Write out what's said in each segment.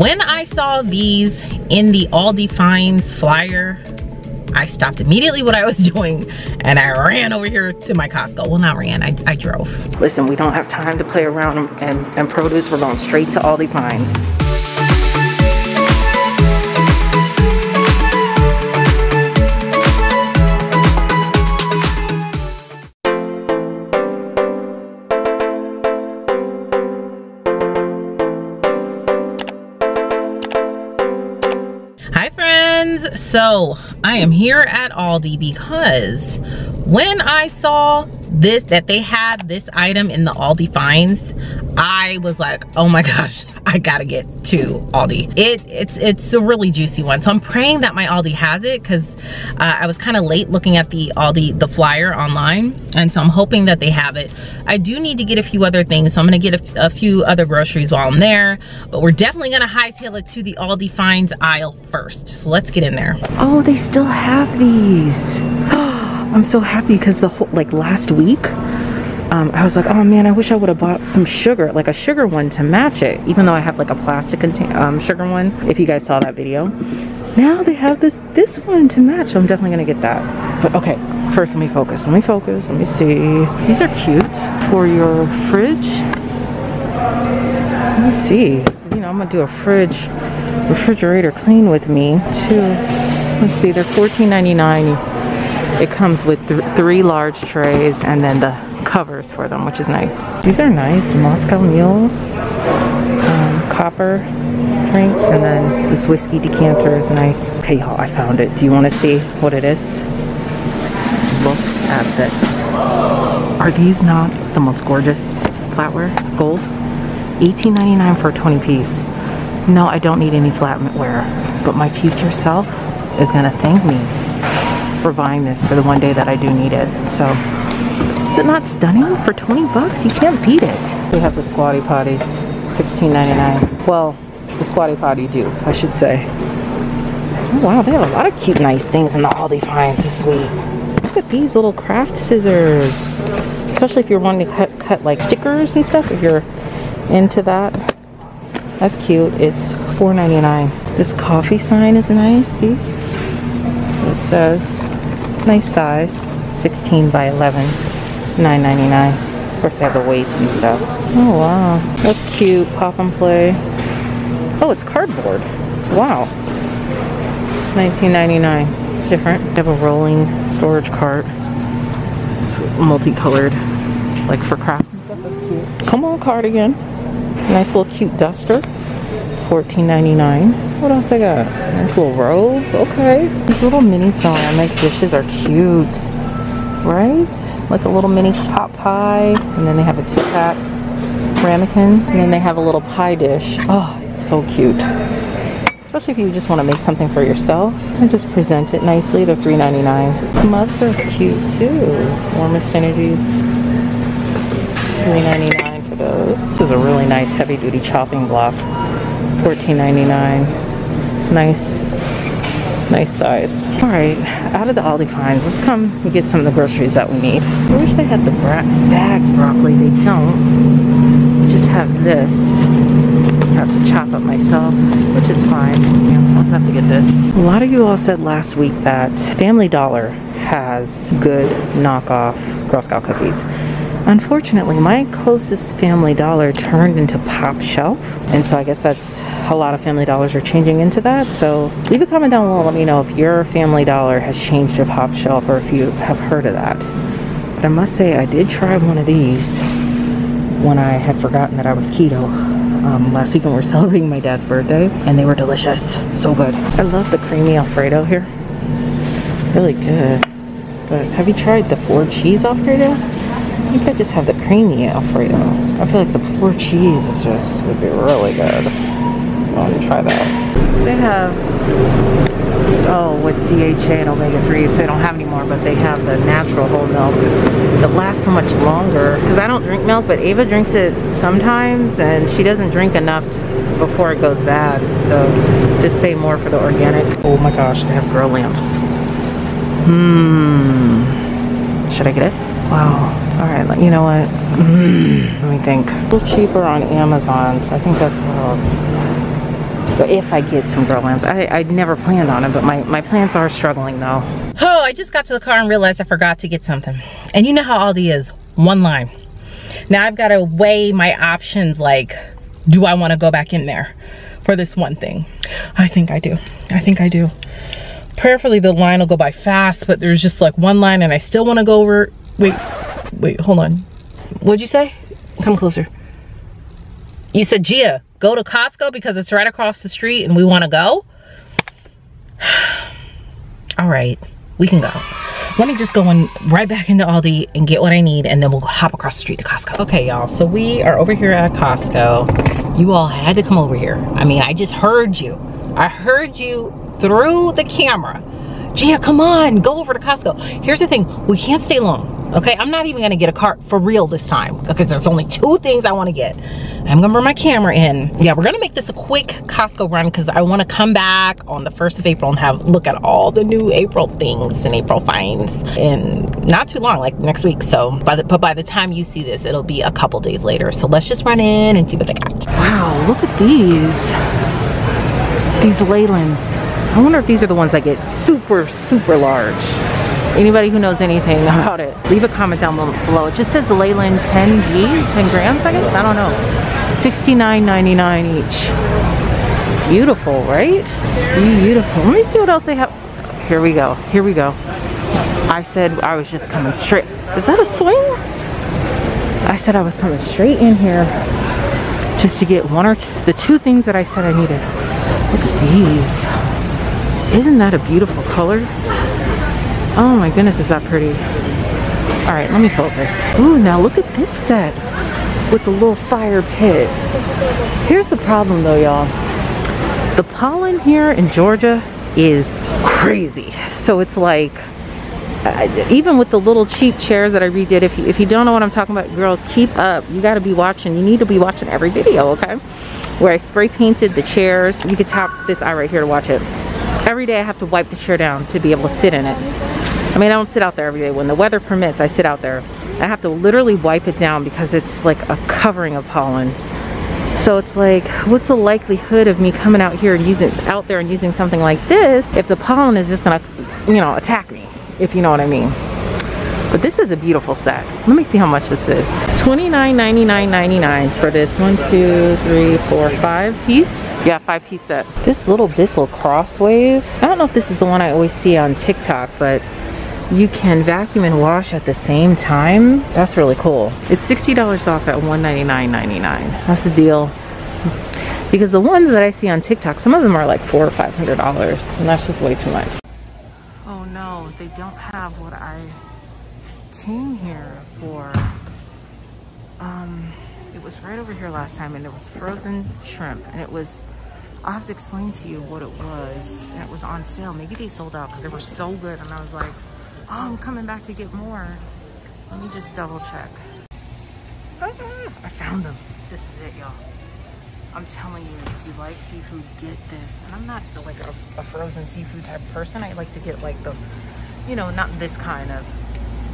when I saw these in the Aldi Finds flyer, I stopped immediately what I was doing and I ran over here to my Costco. Well, not ran, I, I drove. Listen, we don't have time to play around and, and, produce. We're going straight to Aldi Finds. So I am here at Aldi because when I saw this, that they had this item in the Aldi finds, I was like, oh my gosh, I gotta get to Aldi. It, it's, it's a really juicy one. So I'm praying that my Aldi has it because uh, I was kind of late looking at the Aldi, the flyer online. And so I'm hoping that they have it. I do need to get a few other things. So I'm gonna get a, a few other groceries while I'm there. But we're definitely gonna hightail it to the Aldi finds aisle first. So let's get in there. Oh, they still have these. I'm so happy because the whole, like last week, um, I was like, oh man, I wish I would have bought some sugar, like a sugar one to match it, even though I have like a plastic um, sugar one, if you guys saw that video. Now they have this this one to match, I'm definitely gonna get that. But okay, first let me focus, let me focus, let me see. These are cute for your fridge. Let me see, you know, I'm gonna do a fridge, refrigerator clean with me too. Let's see, they're $14.99. It comes with th three large trays and then the covers for them, which is nice. These are nice, Moscow Mule, um, copper drinks, and then this whiskey decanter is nice. Okay, y'all, I found it. Do you want to see what it is? Look at this. Are these not the most gorgeous flatware? Gold? $18.99 for a 20 piece. No, I don't need any flatware, but my future self is gonna thank me for buying this for the one day that I do need it. So is it not stunning? For 20 bucks, you can't beat it. We have the squatty potties, $16.99. Well, the squatty potty do, I should say. Oh, wow, they have a lot of cute, nice things in the Aldi finds this week. Look at these little craft scissors. Especially if you're wanting to cut, cut like stickers and stuff, if you're into that. That's cute. It's $4.99. This coffee sign is nice, see? It says, nice size, 16 by 11. $9.99. Of course, they have the weights and stuff. Oh, wow. That's cute. Pop and play. Oh, it's cardboard. Wow. $19.99. It's different. They have a rolling storage cart. It's multicolored, like for crafts and stuff. That's cute. Come on, cardigan. Nice little cute duster. $14.99. What else I got? Nice little robe. Okay. These little mini ceramic dishes are cute right? Like a little mini pot pie, and then they have a two-pack ramekin, and then they have a little pie dish. Oh, it's so cute. Especially if you just want to make something for yourself and just present it nicely. They're $3.99. Some mugs are cute too. Warmest Energies, $3.99 for those. This is a really nice heavy-duty chopping block, $14.99. Nice nice size. All right, out of the Aldi finds, let's come and get some of the groceries that we need. I wish they had the bagged broccoli. They don't. Just have this. I have to chop up myself, which is fine. Yeah, I'll just have to get this. A lot of you all said last week that Family Dollar has good knockoff Girl Scout cookies. Unfortunately, my closest Family Dollar turned into Pop Shelf, and so I guess that's a lot of Family Dollars are changing into that. So leave a comment down below. Let me know if your Family Dollar has changed to Pop Shelf or if you have heard of that. But I must say, I did try one of these when I had forgotten that I was keto. Um, last week when we were celebrating my dad's birthday, and they were delicious. So good. I love the creamy Alfredo here. Really good. But have you tried the four cheese Alfredo? I I just have the creamy Alfredo. I feel like the four cheese is just, would be really good. I want to try that. They have, oh, with DHA and omega-3, they don't have anymore, but they have the natural whole milk that lasts so much longer. Because I don't drink milk, but Ava drinks it sometimes, and she doesn't drink enough before it goes bad. So just pay more for the organic. Oh my gosh, they have grow lamps. Hmm. Should I get it? Wow. All right, you know what? Mm, let me think. A little cheaper on Amazon, so I think that's what I'll if I get some grow lamps. I, I never planned on it, but my, my plans are struggling though. Oh, I just got to the car and realized I forgot to get something. And you know how Aldi is, one line. Now I've got to weigh my options like, do I want to go back in there for this one thing? I think I do. I think I do. Prayerfully the line will go by fast, but there's just like one line and I still want to go over. Wait, wait, hold on. What'd you say? Come closer. You said, Jia, go to Costco because it's right across the street and we want to go? All right, we can go. Let me just go in right back into Aldi and get what I need and then we'll hop across the street to Costco. Okay, y'all, so we are over here at Costco. You all had to come over here. I mean, I just heard you. I heard you through the camera. Jia, come on, go over to Costco. Here's the thing, we can't stay long okay i'm not even gonna get a cart for real this time because there's only two things i want to get. I'm gonna bring my camera in. Yeah we're gonna make this a quick costco run because i want to come back on the first of april and have look at all the new april things and april finds. In not too long like next week so by the but by the time you see this it'll be a couple days later. So let's just run in and see what they got. Wow look at these. These leylands. I wonder if these are the ones that get super super large Anybody who knows anything about it, leave a comment down below. It just says Leyland 10G, 10 grams, I guess? I don't know. $69.99 each. Beautiful, right? Beautiful. Let me see what else they have. Here we go. Here we go. I said I was just coming straight. Is that a swing? I said I was coming straight in here just to get one or two, the two things that I said I needed. Look at these. Isn't that a beautiful color? Oh my goodness, is that pretty. All right, let me focus. Ooh, now look at this set with the little fire pit. Here's the problem though, y'all. The pollen here in Georgia is crazy. So it's like, uh, even with the little cheap chairs that I redid, if you, if you don't know what I'm talking about, girl, keep up. You gotta be watching. You need to be watching every video, okay? Where I spray painted the chairs. You can tap this eye right here to watch it. Every day I have to wipe the chair down to be able to sit in it. I mean, I don't sit out there every day. When the weather permits, I sit out there. I have to literally wipe it down because it's like a covering of pollen. So it's like, what's the likelihood of me coming out here and using out there and using something like this if the pollen is just gonna, you know, attack me, if you know what I mean. But this is a beautiful set. Let me see how much this is. $29.99.99 for this one, two, three, four, five piece. Yeah, five piece set. This little Bissell Crosswave. I don't know if this is the one I always see on TikTok, but you can vacuum and wash at the same time. That's really cool. It's $60 off at $199.99. That's a deal. Because the ones that I see on TikTok, some of them are like four or five hundred dollars, and that's just way too much. Oh no, they don't have what I came here for. Um, it was right over here last time, and it was frozen shrimp, and it was. I'll have to explain to you what it was. And it was on sale. Maybe they sold out because they were so good, and I was like, Oh, I'm coming back to get more. Let me just double check. I found them. This is it, y'all. I'm telling you, if you like seafood, get this. And I'm not like a, a, frozen seafood type person. I like to get like the, you know, not this kind of,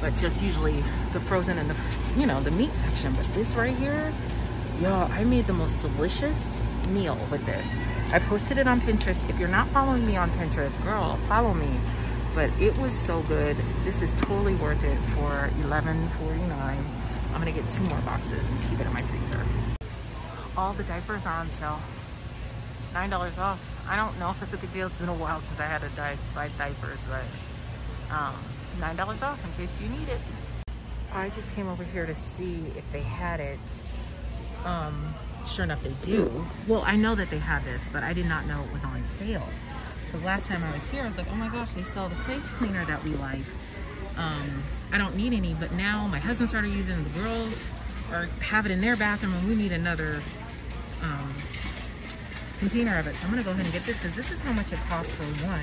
but just usually the frozen and the, you know, the meat section. But this right here, y'all, I made the most delicious meal with this. I posted it on Pinterest. If you're not following me on Pinterest, girl, follow me. But it was so good. This is totally worth it for $11.49 i'm gonna get two more boxes and keep it in my freezer. All the diapers are on sale. Nine dollars off. I don't know if that's a good deal. It's been a while since i had to buy diapers but um, nine dollars off in case you need it i just came over here to see if they had it um, sure enough they do well i know that they had this but i did not know it was on sale because last time I was here, I was like, oh my gosh, they sell the face cleaner that we like. Um, I don't need any, but now my husband started using. The girls are have it in their bathroom, and we need another um, container of it. So I'm gonna go ahead and get this because this is how much it costs for one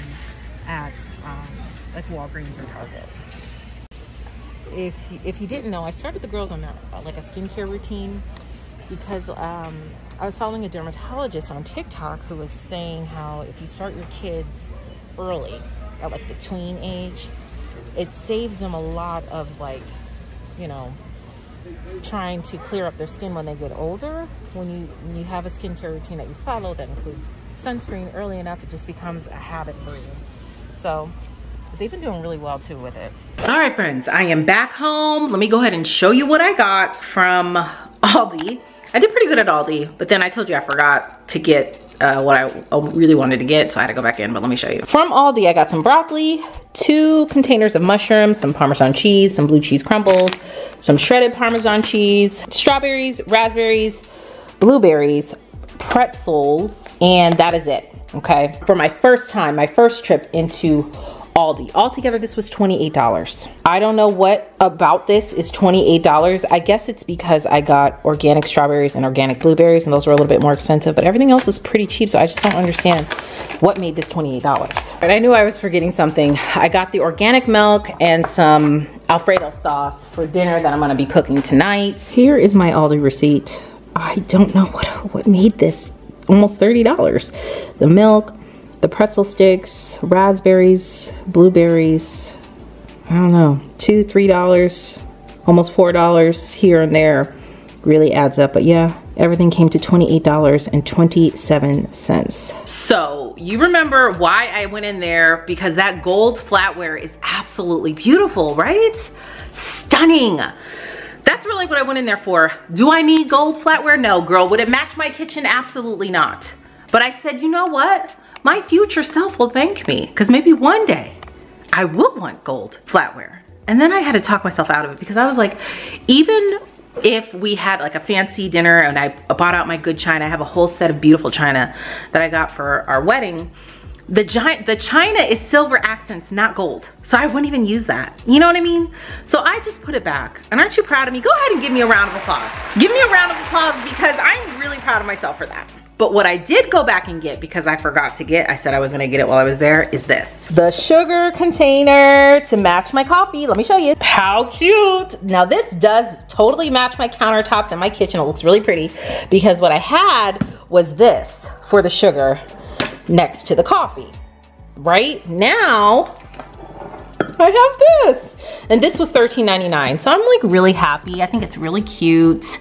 at um, like Walgreens or Target. If if you didn't know, I started the girls on a, like a skincare routine because um, I was following a dermatologist on TikTok who was saying how if you start your kids early, at like the tween age, it saves them a lot of like, you know, trying to clear up their skin when they get older. When you when you have a skincare routine that you follow that includes sunscreen early enough, it just becomes a habit for you. So they've been doing really well too with it. All right, friends, I am back home. Let me go ahead and show you what I got from Aldi. I did pretty good at Aldi, but then I told you I forgot to get uh, what I really wanted to get, so I had to go back in, but let me show you. From Aldi, I got some broccoli, two containers of mushrooms, some Parmesan cheese, some blue cheese crumbles, some shredded Parmesan cheese, strawberries, raspberries, blueberries, pretzels, and that is it, okay? For my first time, my first trip into Aldi. Altogether, this was $28. I don't know what about this is $28. I guess it's because I got organic strawberries and organic blueberries and those were a little bit more expensive, but everything else was pretty cheap, so I just don't understand what made this $28. But I knew I was forgetting something. I got the organic milk and some Alfredo sauce for dinner that I'm gonna be cooking tonight. Here is my Aldi receipt. I don't know what, what made this almost $30. The milk, the pretzel sticks, raspberries, blueberries, I don't know, two, three dollars, almost four dollars here and there really adds up. But yeah, everything came to $28.27. So you remember why I went in there because that gold flatware is absolutely beautiful, right? Stunning. That's really what I went in there for. Do I need gold flatware? No, girl. Would it match my kitchen? Absolutely not. But I said, you know what? my future self will thank me because maybe one day I will want gold flatware. And then I had to talk myself out of it because I was like, even if we had like a fancy dinner and I bought out my good china, I have a whole set of beautiful china that I got for our wedding. The giant, the china is silver accents, not gold. So I wouldn't even use that. You know what I mean? So I just put it back. And aren't you proud of me? Go ahead and give me a round of applause. Give me a round of applause because I'm really proud of myself for that. But what I did go back and get because I forgot to get, I said I was gonna get it while I was there, is this. The sugar container to match my coffee. Let me show you. How cute. Now this does totally match my countertops in my kitchen. It looks really pretty because what I had was this for the sugar next to the coffee. Right now, I have this. And this was $13.99. So I'm like really happy. I think it's really cute.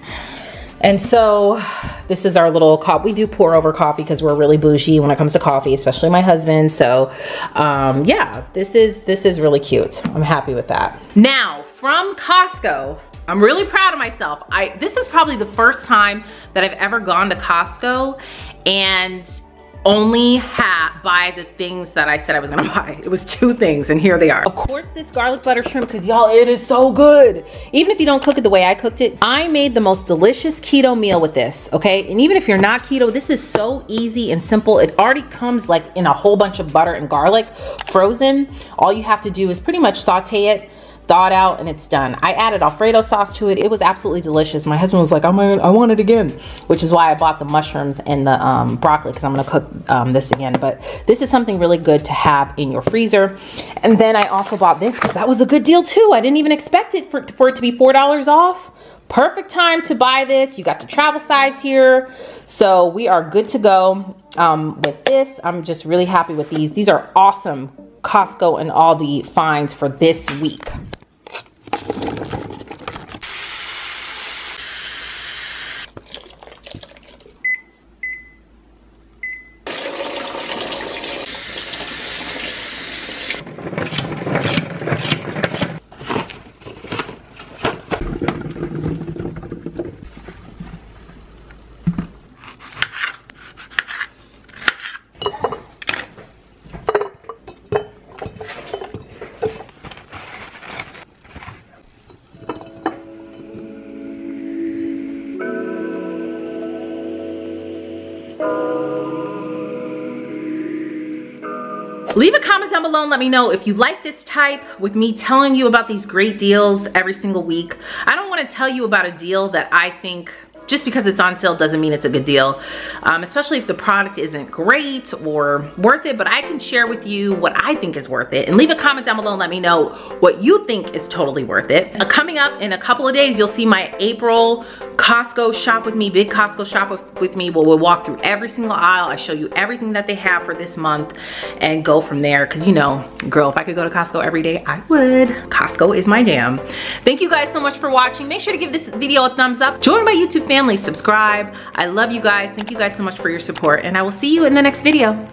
And so this is our little cup. We do pour over coffee because we're really bougie when it comes to coffee, especially my husband. So um, yeah, this is, this is really cute. I'm happy with that. Now from Costco, I'm really proud of myself. I This is probably the first time that I've ever gone to Costco and only have buy the things that I said I was gonna buy. It was two things and here they are. Of course this garlic butter shrimp because y'all it is so good. Even if you don't cook it the way I cooked it, I made the most delicious keto meal with this, okay? And even if you're not keto, this is so easy and simple. It already comes like in a whole bunch of butter and garlic frozen. All you have to do is pretty much saute it thawed out and it's done. I added Alfredo sauce to it. It was absolutely delicious. My husband was like, I'm gonna, I want it again, which is why I bought the mushrooms and the um, broccoli because I'm gonna cook um, this again. But this is something really good to have in your freezer. And then I also bought this because that was a good deal too. I didn't even expect it for, for it to be $4 off. Perfect time to buy this. You got the travel size here. So we are good to go um, with this. I'm just really happy with these. These are awesome Costco and Aldi finds for this week. Thank you. Leave a comment down below and let me know if you like this type with me telling you about these great deals every single week. I don't wanna tell you about a deal that I think just because it's on sale doesn't mean it's a good deal, um, especially if the product isn't great or worth it, but I can share with you what I think is worth it. And leave a comment down below and let me know what you think is totally worth it. Uh, coming up in a couple of days, you'll see my April Costco shop with me, big Costco shop with, me. We'll, we'll walk through every single aisle. I show you everything that they have for this month and go from there. Cause you know, girl, if I could go to Costco every day, I would. Costco is my jam. Thank you guys so much for watching. Make sure to give this video a thumbs up. Join my YouTube family, subscribe. I love you guys. Thank you guys so much for your support and I will see you in the next video.